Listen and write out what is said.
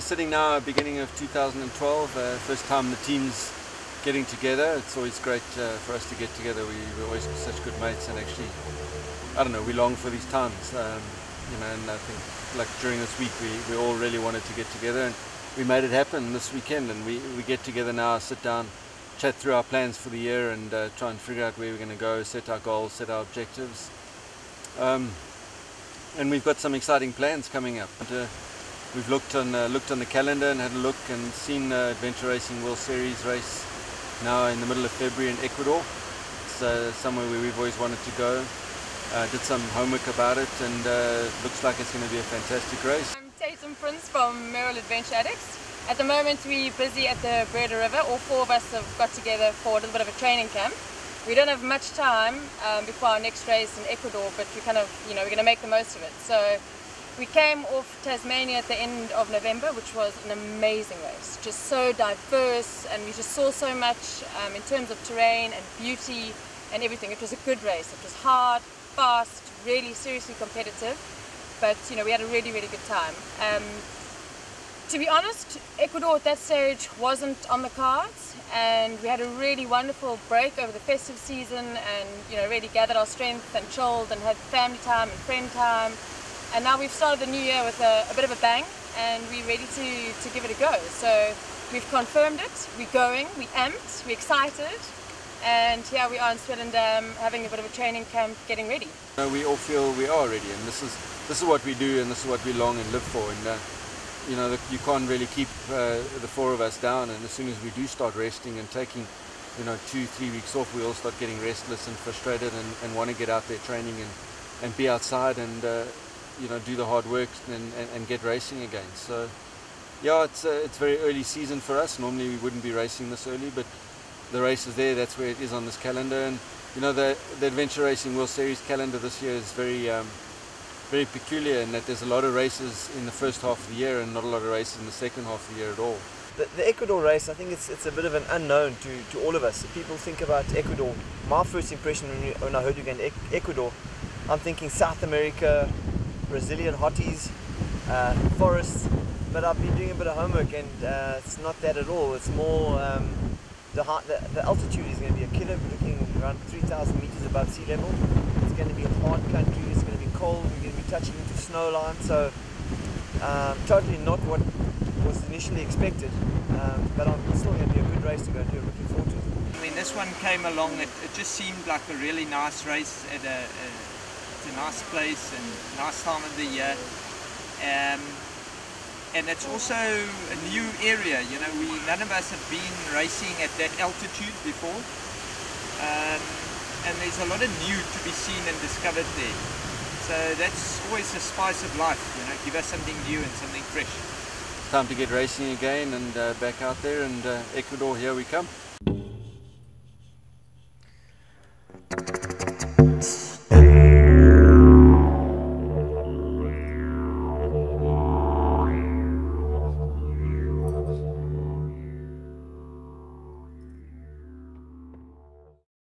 sitting now beginning of 2012, uh, first time the team's getting together. It's always great uh, for us to get together. We, we're always such good mates and actually, I don't know, we long for these times. Um, you know, and I think like during this week we, we all really wanted to get together and we made it happen this weekend and we, we get together now, sit down, chat through our plans for the year and uh, try and figure out where we're going to go, set our goals, set our objectives. Um, and we've got some exciting plans coming up. And, uh, we've looked on uh, looked on the calendar and had a look and seen uh, Adventure Racing World Series race now in the middle of February in Ecuador. It's uh, somewhere where we've always wanted to go. Uh, did some homework about it and uh, looks like it's going to be a fantastic race. I'm Tatum Prins from Merrell Adventure Addicts. At the moment we're busy at the Breede River. All four of us have got together for a little bit of a training camp. We don't have much time um, before our next race in Ecuador, but we kind of, you know, we're going to make the most of it. So we came off Tasmania at the end of November, which was an amazing race. Just so diverse, and we just saw so much um, in terms of terrain and beauty and everything. It was a good race. It was hard, fast, really seriously competitive, but you know we had a really, really good time. Um, to be honest, Ecuador at that stage wasn't on the cards and we had a really wonderful break over the festive season and you know really gathered our strength and chilled and had family time and friend time and now we've started the new year with a, a bit of a bang and we're ready to, to give it a go. So we've confirmed it, we're going, we're amped, we're excited and here we are in Swellendam having a bit of a training camp getting ready. we all feel we are ready and this is this is what we do and this is what we long and live for and uh, you know, you can't really keep uh, the four of us down. And as soon as we do start resting and taking, you know, two, three weeks off, we all start getting restless and frustrated and, and want to get out there training and, and be outside and, uh, you know, do the hard work and, and, and, get racing again. So, yeah, it's, uh, it's very early season for us. Normally we wouldn't be racing this early, but the race is there. That's where it is on this calendar. And, you know, the, the Adventure Racing World Series calendar this year is very... Um, very peculiar in that there's a lot of races in the first half of the year and not a lot of races in the second half of the year at all. The, the Ecuador race, I think it's, it's a bit of an unknown to, to all of us. If people think about Ecuador, my first impression when, when I heard you going to Ecuador, I'm thinking South America, Brazilian hotties, uh, forests, but I've been doing a bit of homework and uh, it's not that at all. It's more um, the, the, the altitude is going to be a killer, looking around 3,000 meters above sea level. It's going to be a hard country, it's going to be cold, we're going to be touching into snow line, so um, totally not what was initially expected, um, but I'm still going to be a good race to go do. Looking forward to it. When this one came along, it, it just seemed like a really nice race at a, a nice place and nice time of the year. Um, and it's also a new area, you know, we none of us have been racing at that altitude before. Um, and there's a lot of new to be seen and discovered there. So that's always the spice of life, you know, give us something new and something fresh. Time to get racing again and uh, back out there and uh, Ecuador, here we come.